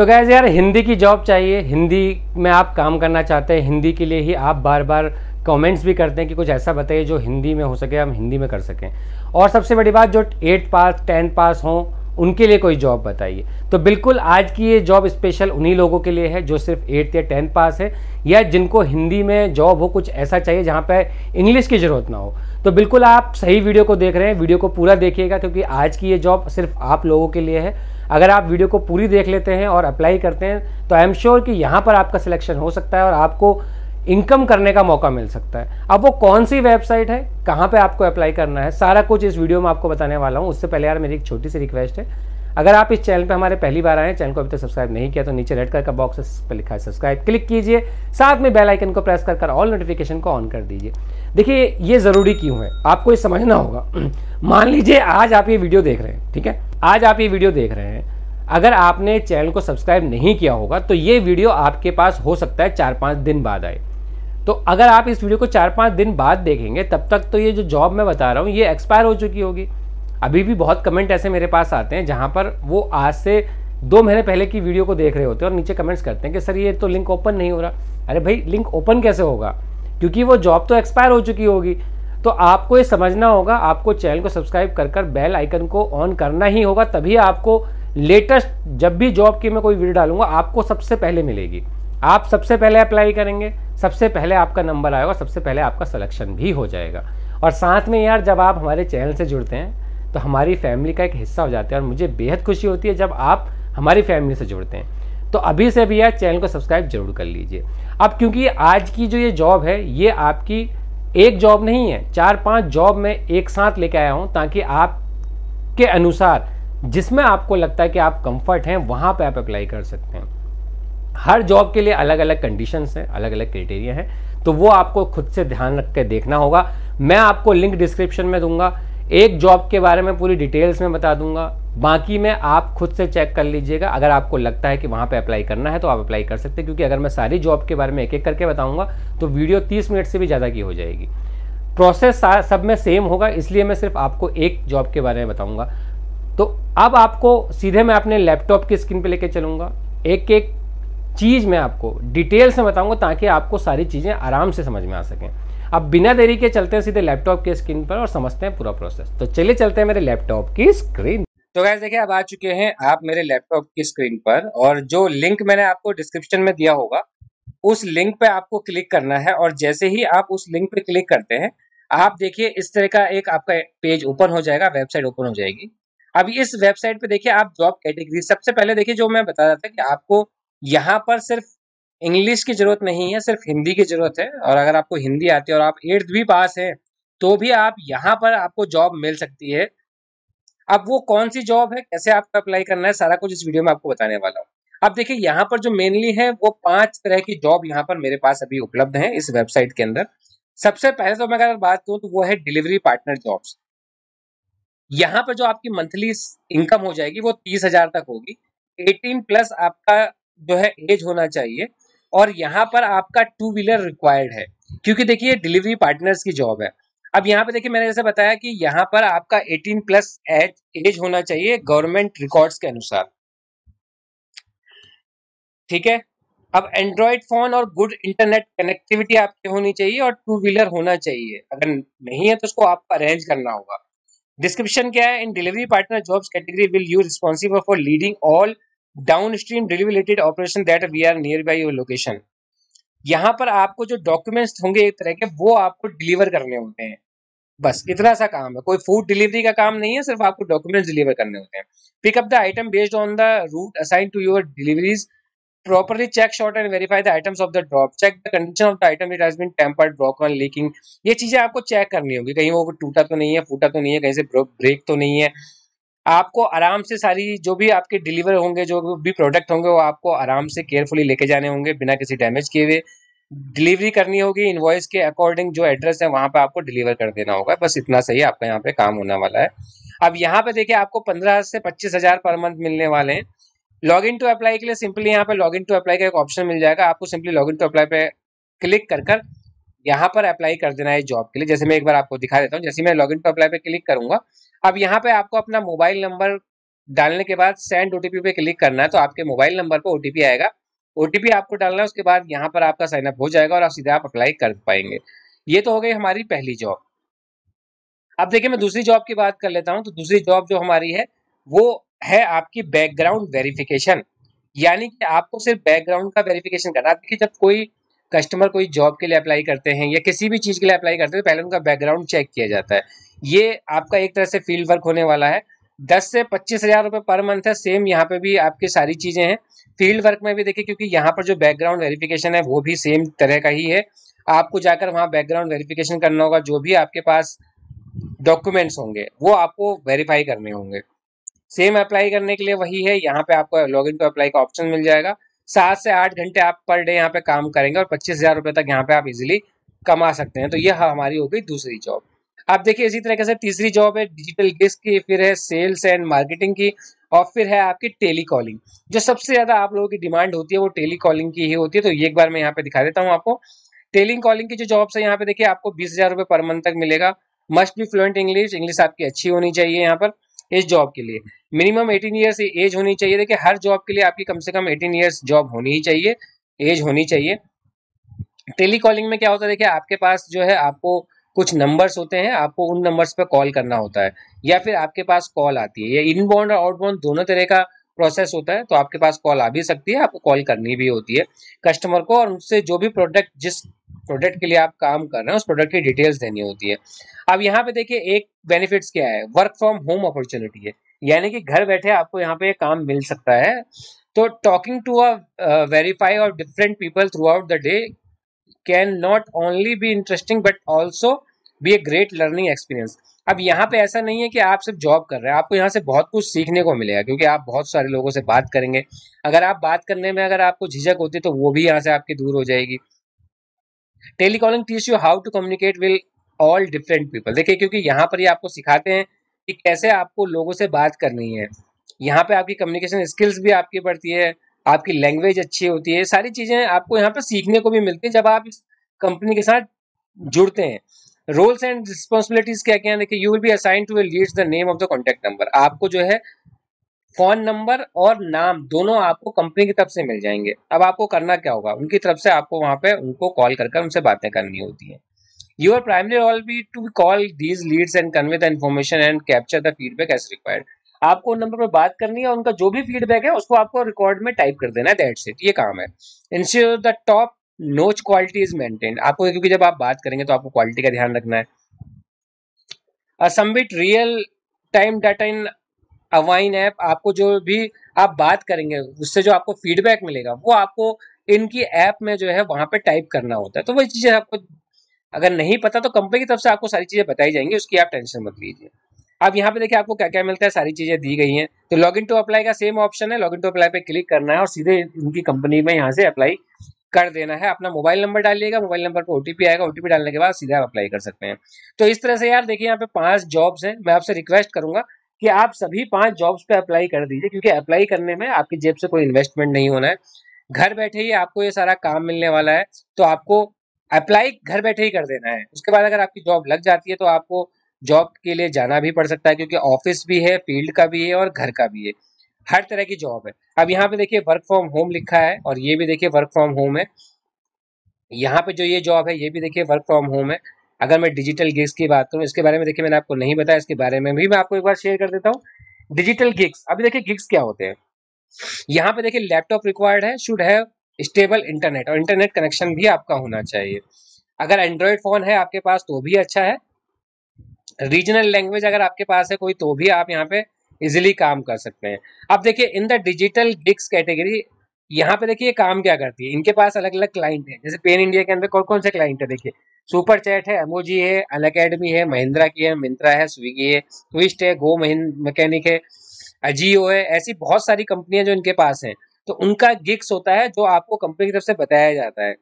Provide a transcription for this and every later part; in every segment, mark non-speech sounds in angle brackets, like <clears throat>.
तो गैज़ यार, हिंदी की जॉब चाहिए। हिंदी में आप काम करना चाहते हैं, हिंदी के लिए ही आप बार बार कमेंट्स भी करते हैं कि कुछ ऐसा बताइए जो हिंदी में हो सके, हम हिंदी में कर सकें। और सबसे बड़ी बात, जो एट पास टेंथ पास हों उनके लिए कोई जॉब बताइए। तो बिल्कुल आज की ये जॉब स्पेशल उन्हीं लोगों के लिए है जो सिर्फ़ एट्थ या टेंथ पास है, या जिनको हिंदी में जॉब हो कुछ ऐसा चाहिए जहाँ पे इंग्लिश की ज़रूरत ना हो। तो बिल्कुल आप सही वीडियो को देख रहे हैं, वीडियो को पूरा देखिएगा क्योंकि आज की ये जॉब सिर्फ़ आप लोगों के लिए है। अगर आप वीडियो को पूरी देख लेते हैं और अप्लाई करते हैं तो आई एम श्योर कि यहाँ पर आपका सिलेक्शन हो सकता है और आपको इनकम करने का मौका मिल सकता है। अब वो कौन सी वेबसाइट है? कहाँ पे आपको अप्लाई करना है? सारा कुछ इस वीडियो में आपको बताने वाला हूँ। उससे पहले यार, मेरी एक छोटी सी रिक्वेस्ट है। अगर आप इस चैनल पे हमारे पहली बार आए चैनल को अभी तक तो सब्सक्राइब नहीं किया तो नीचे रेड कलर का बॉक्स पर लिखा है सब्सक्राइब क्लिक कीजिए। साथ में बेल आइकन को प्रेस कर कर ऑल नोटिफिकेशन को ऑन कर दीजिए। देखिए, ये ज़रूरी क्यों है? आपको ये समझना होगा। <clears throat> मान लीजिए, आज आप ये वीडियो देख रहे हैं, ठीक है? आज आप ये वीडियो देख रहे हैं। अगर आपने चैनल को सब्सक्राइब नहीं किया होगा तो ये वीडियो आपके पास हो सकता है चार पाँच दिन बाद आए। तो अगर आप इस वीडियो को चार पाँच दिन बाद देखेंगे, तब तक तो ये जो जॉब मैं बता रहा हूँ, ये एक्सपायर हो चुकी होगी। अभी भी बहुत कमेंट ऐसे मेरे पास आते हैं, जहाँ पर वो आज से दो महीने पहले की वीडियो को देख रहे होते हैं और नीचे कमेंट्स करते हैं कि, सर, ये तो लिंक ओपन नहीं हो रहा। अरे भाई लिंक ओपन कैसे होगा? क्योंकि वो जॉब तो एक्सपायर हो चुकी होगी। तो आपको ये समझना होगा, आपको चैनल को सब्सक्राइब कर कर बेल आइकन को ऑन करना ही होगा, तभी आपको लेटेस्ट जब भी जॉब की मैं कोई वीडियो डालूँगा, आपको सबसे पहले मिलेगी। आप सबसे पहले अप्लाई करेंगे, सबसे पहले आपका नंबर आएगा, सबसे पहले आपका सिलेक्शन भी हो जाएगा। और साथ में यार, जब आप हमारे चैनल से जुड़ते हैं तो हमारी फैमिली का एक हिस्सा हो जाता है और मुझे बेहद खुशी होती है जब आप हमारी फैमिली से जुड़ते हैं। तो अभी से भी यार चैनल को सब्सक्राइब ज़रूर कर लीजिए। अब क्योंकि आज की जो ये जॉब है, ये आपकी एक जॉब नहीं है, चार पाँच जॉब में एक साथ लेके आया हूँ ताकि आपके अनुसार जिसमें आपको लगता है कि आप कंफर्ट हैं, वहाँ पे आप अप्लाई कर सकते हैं। हर जॉब के लिए अलग अलग कंडीशंस हैं अलग अलग क्राइटेरिया हैं तो वो आपको खुद से ध्यान रख के देखना होगा। मैं आपको लिंक डिस्क्रिप्शन में दूँगा, एक जॉब के बारे में पूरी डिटेल्स में बता दूँगा, बाकी में आप खुद से चेक कर लीजिएगा। अगर आपको लगता है कि वहाँ पे अप्लाई करना है तो आप अप्लाई कर सकते हैं, क्योंकि अगर मैं सारी जॉब के बारे में एक एक करके बताऊँगा तो वीडियो 30 मिनट से भी ज़्यादा की हो जाएगी। प्रोसेस सब में सेम होगा, इसलिए मैं सिर्फ़ आपको एक जॉब के बारे में बताऊँगा। तो अब आपको सीधे मैं अपने लैपटॉप की स्क्रीन पर लेके चलूँगा। एक एक चीज़ मैं आपको, डिटेल से बताऊँगा ताकि आपको सारी चीज़ें आराम से समझ में आ सकें। अब बिना देरी के चलते हैं सीधे लैपटॉप के स्क्रीन पर और समझते हैं पूरा प्रोसेस। तो चलिए चलते हैं मेरे लैपटॉप की स्क्रीन। तो गैस देखिए, अब आ चुके हैं आप मेरे लैपटॉप की स्क्रीन पर और जो लिंक मैंने आपको डिस्क्रिप्शन में दिया होगा, उस लिंक पे आपको क्लिक करना है और जैसे ही आप उस लिंक पे क्लिक करते हैं, आप देखिए इस तरह का एक आपका पेज ओपन हो जाएगा, वेबसाइट ओपन हो जाएगी। अब इस वेबसाइट पे देखिए आप जॉब कैटेगरी सबसे पहले देखिए जो मैं बता रहा था कि आपको यहाँ पर सिर्फ़ इंग्लिश की ज़रूरत नहीं है, सिर्फ़ हिंदी की ज़रूरत है। और अगर आपको हिंदी आती है और आप एट्थ भी पास है तो भी आप यहाँ पर आपको जॉब मिल सकती है। अब वो कौन सी जॉब है? कैसे आपको अप्लाई करना है? सारा कुछ इस वीडियो में आपको बताने वाला हूँ। अब देखिए, यहाँ पर जो मेनली है, वो पाँच तरह की जॉब यहाँ पर मेरे पास अभी उपलब्ध है इस वेबसाइट के अंदर। सबसे पहले तो मैं अगर बात करूँ तो वो है डिलीवरी पार्टनर जॉब्स यहाँ पर जो आपकी मंथली इनकम हो जाएगी, वो तीस हज़ार तक होगी। एटीन प्लस आपका जो है एज होना चाहिए। और यहाँ पर आपका टू व्हीलर रिक्वायर्ड है। क्योंकि देखिए डिलीवरी पार्टनर्स की जॉब है। अब यहाँ पे देखिए, मैंने जैसे बताया कि यहाँ पर आपका 18 प्लस एज एज होना चाहिए गवर्नमेंट रिकॉर्ड्स के अनुसार। ठीक है? अब एंड्रॉयड फ़ोन और गुड इंटरनेट कनेक्टिविटी आपकी होनी चाहिए और टू व्हीलर होना चाहिए। अगर नहीं है तो उसको आपको अरेंज करना होगा। डिस्क्रिप्शन क्या है? In delivery partner jobs category will you responsible for leading all downstream delivery related operation that we are nearby your location यहाँ पर आपको जो डॉक्यूमेंट्स होंगे एक तरह के, वो आपको डिलीवर करने होते हैं। बस, इतना सा काम है। कोई फ़ूड डिलीवरी का काम नहीं है, सिर्फ़ आपको डॉक्यूमेंट्स डिलीवर करने होते हैं। Pickup the item based on the route assign to your deliveries properly check, short and verify the items of the drop. Check the condition of the item. It has been tempered broken, leaking. ये चीज़ें आपको check करनी होगी। कहीं वो टूटा तो नहीं है, फूटा तो नहीं है, कहीं से ब्रेक तो नहीं है। आपको आराम से सारी जो भी आपके डिलीवर होंगे, जो भी प्रोडक्ट होंगे, वो आपको आराम से केयरफुली लेके जाने होंगे बिना किसी डैमेज किए हुए। डिलीवरी करनी होगी इनवॉइस के अकॉर्डिंग जो एड्रेस है, वहाँ पे आपको डिलीवर कर देना होगा। बस इतना सही आपका यहाँ पे काम होने वाला है। अब यहाँ पे देखिए, आपको पंद्रह से पच्चीस हज़ार पर मंथ मिलने वाले हैं। लॉग इन टू अप्लाई के लिए सिंपली यहाँ पे लॉग इन टू अप्लाई का एक ऑप्शन मिल जाएगा। आपको simply log in to apply पे क्लिक कर कर यहाँ पर अप्लाई कर देना है जॉब के लिए। जैसे मैं एक बार आपको दिखा देता हूँ, जैसे मैं लॉग इन टू अप्लाई पे क्लिक करूँगा, अब यहाँ पे आपको अपना मोबाइल नंबर डालने के बाद सेंड ओटीपी पे क्लिक करना है तो आपके मोबाइल नंबर पर ओटीपी आएगा। ओटीपी आपको डालना है, उसके बाद यहाँ पर आपका साइनअप हो जाएगा और आप सीधे आप अप्लाई कर पाएँगे। ये तो हो गई हमारी पहली जॉब अब देखिए, मैं दूसरी जॉब की बात कर लेता हूँ तो दूसरी जॉब जो हमारी है, वो है आपकी बैकग्राउंड वेरिफिकेशन यानी कि आपको सिर्फ़ बैकग्राउंड का वेरिफिकेशन करना देखिए, जब कोई कस्टमर कोई जॉब के लिए अप्लाई करते हैं या किसी भी चीज़ के लिए अप्लाई करते हैं तो पहले उनका बैकग्राउंड चेक किया जाता है। ये आपका एक तरह से फ़ील्ड वर्क होने वाला है। दस से पच्चीस हज़ार रुपये पर मंथ है सेम यहाँ पे भी आपकी सारी चीज़ें हैं। फ़ील्ड वर्क में भी देखिए, क्योंकि यहाँ पर जो बैकग्राउंड वेरिफिकेशन है, वो भी सेम तरह का ही है। आपको जाकर वहाँ बैकग्राउंड वेरिफिकेशन करना होगा, जो भी आपके पास डॉक्यूमेंट्स होंगे, वो आपको वेरीफाई करने होंगे। सेम अप्लाई करने के लिए वही है, यहाँ पे आपको लॉग इन टू अप्लाई का ऑप्शन मिल जाएगा। सात से आठ घंटे आप पर डे यहाँ पे काम करेंगे और पच्चीस हज़ार रुपए तक यहाँ पे आप इजिली कमा सकते हैं। तो यह हमारी हो गई दूसरी जॉब आप देखिए इसी तरीके से तीसरी जॉब है डिजिटल गिस्ट की, फिर है सेल्स एंड मार्केटिंग की और फिर है आपकी टेली कॉलिंग जो सबसे ज़्यादा आप लोगों की डिमांड होती है वो टेली कॉलिंग की ही होती है। तो एक बार मैं यहाँ पे दिखा देता हूँ आपको। टेली कॉलिंग की जो जॉब्स है यहाँ पे देखिए आपको बीस हज़ार रुपए पर मंथ तक मिलेगा। Must be fluent English English आपकी अच्छी होनी चाहिए यहाँ पर। इस जॉब के लिए। मिनिमम 18 ईयर्स एज होनी चाहिए। देखिए, हर जॉब के लिए आपकी कम से कम 18 ईयर्स जॉब होनी ही चाहिए। एज होनी चाहिए। टेली कॉलिंग में क्या होता है? देखिए, आपके पास जो है, आपको कुछ नंबर्स होते हैं। आपको उन नंबर्स पे कॉल करना होता है। या फिर आपके पास कॉल आती है। या इनबाउंड और आउटबाउंड दोनों तरह का प्रोसेस होता है। तो आपके पास कॉल आ भी सकती है। आपको कॉल करनी भी होती है। कस्टमर को और उनसे जो भी प्रोडक्ट जिस प्रोडक्ट के लिए आप काम कर रहे हैं, उस प्रोडक्ट की डिटेल्स देनी होती है। अब यहाँ पे देखिए, एक बेनिफिट्स क्या है? वर्क फ्रॉम होम अपॉर्चुनिटी है। यानी कि घर बैठे आपको यहाँ पे काम मिल सकता है। तो टॉकिंग टू अ वेरीफाई और different people throughout the day can not only be interesting but also be a great learning experience अब यहाँ पे ऐसा नहीं है कि आप सिर्फ़ जॉब कर रहे हैं, आपको यहाँ से बहुत कुछ सीखने को मिलेगा, क्योंकि आप बहुत सारे लोगों से बात करेंगे। अगर आप बात करने में अगर आपको झिझक होती है तो वो भी यहाँ से आपकी दूर हो जाएगी। Telecalling teach you how to communicate will all different people देखिए, क्योंकि यहाँ पर ये आपको सिखाते हैं कि कैसे आपको लोगों से बात करनी है। यहाँ पे आपकी कम्युनिकेशन स्किल्स भी आपकी बढ़ती है, आपकी लैंग्वेज अच्छी होती है, सारी चीज़ें आपको यहाँ पे सीखने को भी मिलती है जब आप इस कंपनी के साथ जुड़ते हैं। रोल्स एंड रिस्पॉन्सिबिलिटीज क्या क्या है? देखिए you will be assign to leads the name of the contact number आपको जो है फ़ोन नंबर और नाम दोनों आपको कंपनी की तरफ़ से मिल जाएँगे। अब आपको करना क्या होगा? उनकी तरफ़ से आपको वहाँ पे उनको कॉल कर कर उनसे बातें करनी होती है। Your primary all be to call these leads and convey the information and capture the feedback as required आपको उन नंबर पर बात करनी है उनका जो भी फीडबैक है, उसको आपको रिकॉर्ड में टाइप कर देना है। दैट्स इट ये काम है। Ensure the top notch quality is maintain आपको क्योंकि जब आप बात करेंगे तो आपको क्वालिटी का ध्यान रखना है। Submit real time data in अवाइन app आपको जो भी आप बात करेंगे, उससे जो आपको फीडबैक मिलेगा, वो आपको इनकी ऐप में जो है वहाँ पे टाइप करना होता है। तो वही चीज़ें आपको, अगर नहीं पता तो कंपनी की तरफ़ से आपको सारी चीज़ें बताई जाएँगी, उसकी आप टेंशन मत लीजिए। अब यहाँ पे देखिए आपको क्या क्या मिलता है, सारी चीज़ें दी गई हैं। तो लॉग इन टू अप्लाई का सेम ऑप्शन है लॉग इन टू अप्लाई पे क्लिक करना है और सीधे इनकी कंपनी में यहाँ से अप्लाई कर देना है। अपना मोबाइल नंबर डालिएगा मोबाइल नंबर पर ओटीपी आएगा ओटीपी डालने के बाद सीधे आप अप्लाई कर सकते हैं। तो इस तरह से यार देखिए यहाँ पे पाँच जॉब्स हैं, मैं आपसे रिक्वेस्ट करूँगा कि आप सभी पाँच जॉब्स पे अप्लाई कर दीजिए, क्योंकि अप्लाई करने में आपकी जेब से कोई इन्वेस्टमेंट नहीं होना है। घर बैठे ही आपको ये सारा काम मिलने वाला है तो आपको अप्लाई घर बैठे ही कर देना है। उसके बाद अगर आपकी जॉब लग जाती है तो आपको जॉब के लिए जाना भी पड़ सकता है, क्योंकि ऑफ़िस भी है फ़ील्ड का भी है और घर का भी है। हर तरह की जॉब है। अब यहाँ पे देखिए वर्क फ्रॉम होम लिखा है, और ये भी देखिए वर्क फ्रॉम होम है। यहाँ पे जो ये जॉब है, ये भी देखिए वर्क फ्रॉम होम है। अगर मैं डिजिटल गिग्स की बात करूँ, इसके बारे में देखिए मैंने आपको नहीं बताया, इसके बारे में भी मैं आपको एक बार शेयर कर देता हूँ। डिजिटल गिग्स अभी देखिए गिग्स क्या होते हैं। यहाँ पे देखिए लैपटॉप रिक्वायर्ड है शुड हैव स्टेबल इंटरनेट और इंटरनेट कनेक्शन भी आपका होना चाहिए। अगर एंड्रॉयड फ़ोन है आपके पास तो भी अच्छा है। रीजनल लैंग्वेज अगर आपके पास है कोई तो भी आप यहाँ पे इजिली काम कर सकते हैं। अब देखिए in the digital gigs category यहाँ पे देखिए काम क्या करती है? इनके पास अलग अलग क्लाइंट है। जैसे पेन इंडिया के अंदर कौन कौन से क्लाइंट है? देखिए सुपर चैट है एमोजी है अन अकेडमी है, महिंद्रा की है, मिंत्रा है, स्विगी है, ट्विस्ट है, गो महिंद मैकेनिक है, अजियो है, ऐसी बहुत सारी कंपनियाँ जो इनके पास हैं। तो उनका गिग्स होता है जो आपको कंपनी की तरफ़ से बताया जाता है।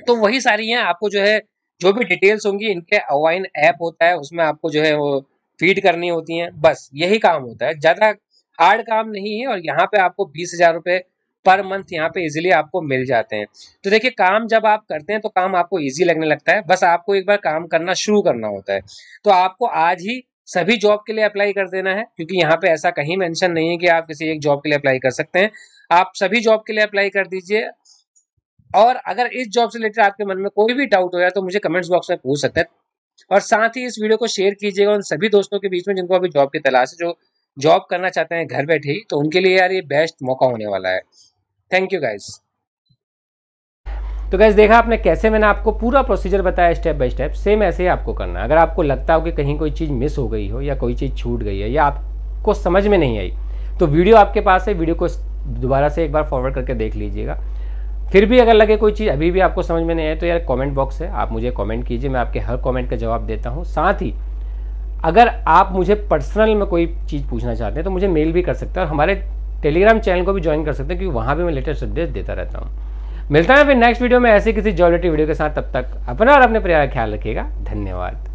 तो वही सारी हैं, आपको जो है, जो भी डिटेल्स होंगी, इनके अवाइन ऐप होता है, उसमें आपको जो है वो फ़ीड करनी होती है, बस, यही काम होता है। ज़्यादा हार्ड काम नहीं है और यहाँ पे आपको बीस हज़ार रुपए पर मंथ यहाँ पे इजीली आपको मिल जाते हैं। तो देखिए, काम जब आप करते हैं तो काम आपको इजी लगने लगता है। बस आपको एक बार काम करना शुरू करना होता है। तो आपको आज ही सभी जॉब के लिए अप्लाई कर देना है, क्योंकि यहाँ पे ऐसा कहीं मेंशन नहीं है कि आप किसी एक जॉब के लिए अप्लाई कर सकते हैं। आप सभी जॉब के लिए अप्लाई कर दीजिए। और अगर इस जॉब से रिलेटेड आपके मन में कोई भी डाउट हो जाए तो मुझे कमेंट्स बॉक्स में पूछ सकते हैं। और साथ ही इस वीडियो को शेयर कीजिएगा उन सभी दोस्तों के बीच में जिनको अभी जॉब की तलाश है, जो जॉब करना चाहते हैं घर बैठे ही तो उनके लिए यार ये बेस्ट मौका होने वाला है। थैंक यू गाइज़ तो गैस देखा आपने कैसे मैंने आपको पूरा प्रोसीजर बताया स्टेप बाय स्टेप सेम ऐसे ही आपको करना है। अगर आपको लगता हो कि कहीं कोई चीज़ मिस हो गई हो या कोई चीज़ छूट गई है या आपको समझ में नहीं आई तो वीडियो आपके पास है। वीडियो को दोबारा से एक बार फॉरवर्ड करके देख लीजिएगा। फिर भी अगर लगे कोई चीज़ अभी भी आपको समझ में नहीं आए तो यार कमेंट बॉक्स है। आप मुझे कमेंट कीजिए, मैं आपके हर कमेंट का जवाब देता हूँ। साथ ही, अगर आप मुझे पर्सनल में कोई चीज़ पूछना चाहते हैं तो मुझे मेल भी कर सकते हैं। और हमारे टेलीग्राम चैनल को भी ज्वाइन कर सकते हैं, क्योंकि वहाँ भी मैं लेटेस्ट अपडेट देता रहता हूँ। मिलता है फिर नेक्स्ट वीडियो में ऐसे किसी ज्वेलरी वीडियो के साथ, तब तक अपना और अपने प्यार का ख्याल रखिएगा। धन्यवाद।